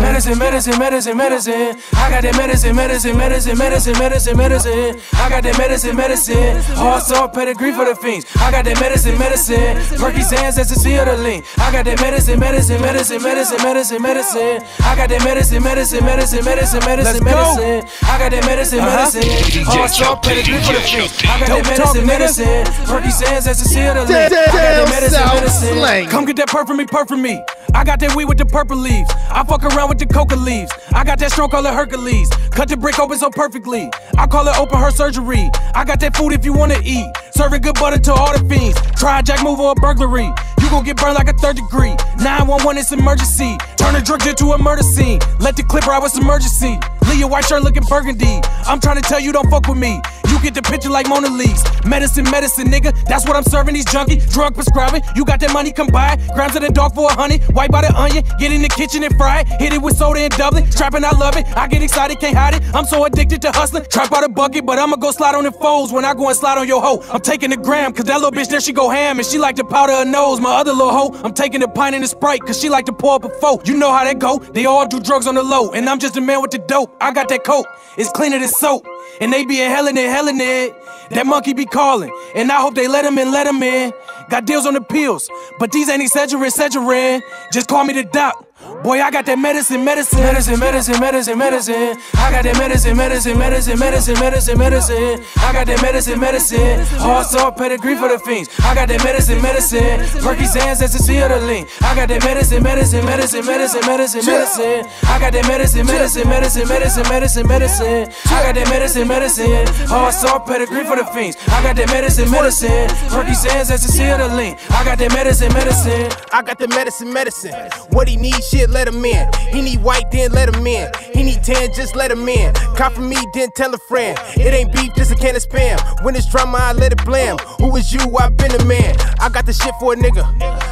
Medicine, medicine, medicine, medicine. I got that medicine, medicine, medicine, medicine, medicine, medicine. I got that medicine, medicine. Hard salt pedigree for the fiends. I got that medicine, medicine. Perky sands, that's the sea of the lean. I got that medicine, medicine, medicine, medicine, medicine, medicine. I got that medicine, medicine, medicine, medicine, medicine, medicine. I got that medicine, medicine. Hard salt pedigree for the fiends. I got that medicine, medicine. Perky sands, that's the sea of the lean. I got that medicine, medicine. Come get that perk from me, perk from me. I got that weed with the purple leaves. I fuck around with the coca leaves. I got that strong call it Hercules. Cut the brick open so perfectly. I call it open heart surgery. I got that food if you wanna eat. Serving good butter to all the fiends. Try a jack move or a burglary. You gon' get burned like a third degree. 911 it's emergency. Turn a drug into a murder scene. Let the clip ride with emergency. Your white shirt looking burgundy. I'm trying to tell you don't fuck with me. You get the picture like Mona Lisa. Medicine, medicine, nigga. That's what I'm serving these junkie. Drug prescribing. You got that money, come buy it. Grams of the dog for a honey. White by the onion. Get in the kitchen and fry it. Hit it with soda and Dublin. Trapping, I love it. I get excited, can't hide it. I'm so addicted to hustling. Trap out a bucket, but I'ma go slide on the foes when I go and slide on your hoe. I'm taking the gram, cause that little bitch there, she go ham. And she like to powder her nose. My other little hoe, I'm taking the pint and the sprite, cause she like to pour up a foe. You know how that go. They all do drugs on the low. And I'm just a man with the dope. I got that coat. It's cleaner than soap. And they be in hell in it, hell in it. That monkey be calling. And I hope they let him in, let him in. Got deals on the pills. But these ain't Excedrin, Excedrin. Just call me the doc. Boy, I got that medicine, medicine, medicine, medicine, medicine, medicine. I got that medicine, medicine, medicine, medicine, medicine, medicine. I got that medicine, medicine. Hard salt pedigree for the fiends. I got that medicine, medicine. Perky sands, that's the sea the lean. I got that medicine, medicine, medicine, medicine, medicine, medicine. I got that medicine, medicine, medicine, medicine, medicine, medicine. I got that medicine, medicine. Hard salt pedigree for the fiends. I got that medicine, medicine. Perky sands, that's the sea the lean. I got that medicine, medicine. I got the medicine, medicine. What he need, shit, let him in. He need white, then let him in. He need tan, just let him in. Cop from me, then tell a friend. It ain't beef, just a can of spam. When it's drama, I let it blam. Who is you? I've been a man. I got the shit for a nigga.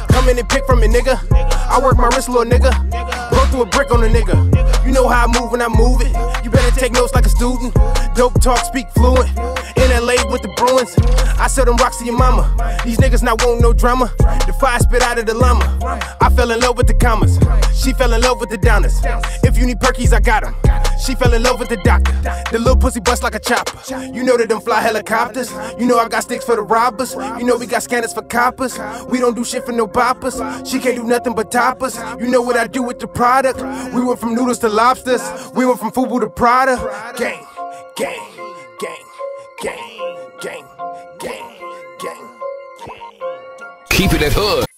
Come in and pick from a nigga. I work my wrist, little nigga. Blow through a brick on a nigga. You know how I move when I move it. You better take notes like a student. Dope talk, speak fluent. In LA with the Bruins. I sell them rocks to your mama. These niggas not want no drama. The fire spit out of the llama. I fell in love with the commas. She fell in love with the downers. If you need perkies, I got them. She fell in love with the doctor. The little pussy bust like a chopper. You know that them fly helicopters. You know I got sticks for the robbers. You know we got scanners for coppers. We don't do shit for no boppers. She can't do nothing but toppers. You know what I do with the product. We went from noodles to lobsters. We went from Fubu to Prada. Gang, gang, gang, gang, gang, gang, gang. Keep it at hood.